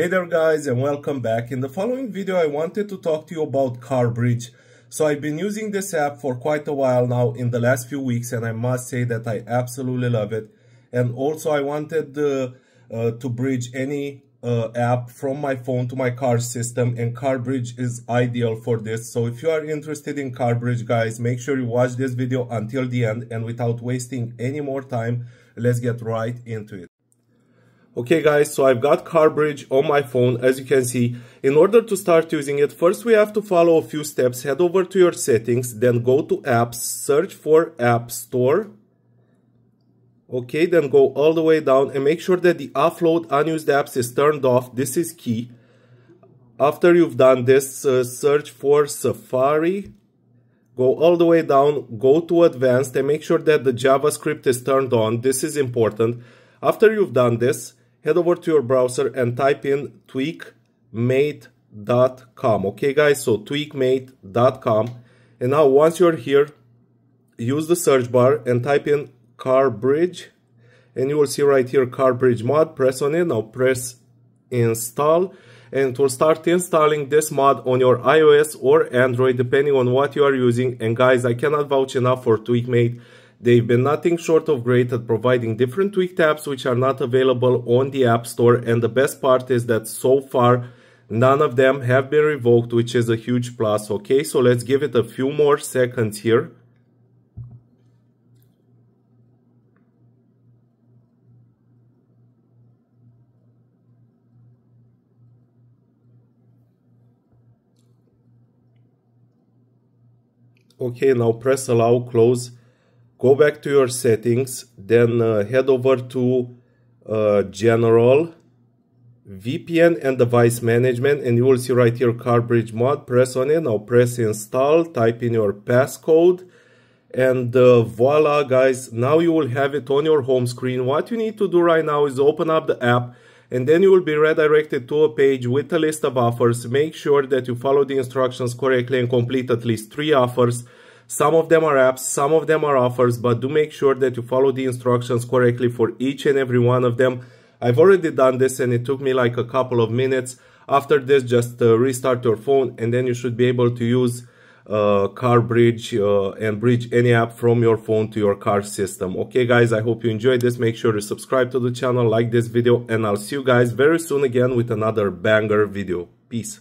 Hey there guys and welcome back. In the following video I wanted to talk to you about CarBridge. So I've been using this app for quite a while now in the last few weeks and I must say that I absolutely love it. And also I wanted uh, uh, to bridge any uh, app from my phone to my car system and CarBridge is ideal for this. So if you are interested in CarBridge guys, make sure you watch this video until the end and without wasting any more time, let's get right into it. Okay guys, so I've got CarBridge on my phone as you can see. In order to start using it, first we have to follow a few steps. Head over to your settings, then go to apps, search for App Store. Okay, then go all the way down and make sure that the offload unused apps is turned off. This is key. After you've done this, uh, search for Safari. Go all the way down, go to advanced and make sure that the JavaScript is turned on. This is important. After you've done this, head over to your browser and type in tweakmate.com. Okay, guys, so tweakmate.com. And now once you're here, use the search bar and type in CarBridge. And you will see right here CarBridge mod. Press on it. Now press install. And it will start installing this mod on your iOS or Android, depending on what you are using. And guys, I cannot vouch enough for TweakMate They've been nothing short of great at providing different tweak tabs which are not available on the App Store and the best part is that so far none of them have been revoked which is a huge plus. Okay, so let's give it a few more seconds here. Okay, now press allow, close go back to your settings then uh, head over to uh, general VPN and device management and you will see right here CarBridge mod press on it. Now press install. Type in your passcode. And uh, voila guys. Now you will have it on your home screen. What you need to do right now is open up the app and then you will be redirected to a page with a list of offers. Make sure that you follow the instructions correctly and complete at least three offers some of them are apps, some of them are offers, but do make sure that you follow the instructions correctly for each and every one of them. I've already done this and it took me like a couple of minutes. After this, just uh, restart your phone and then you should be able to use uh, CarBridge uh, and bridge any app from your phone to your car system. Okay guys, I hope you enjoyed this. Make sure to subscribe to the channel, like this video, and I'll see you guys very soon again with another banger video. Peace.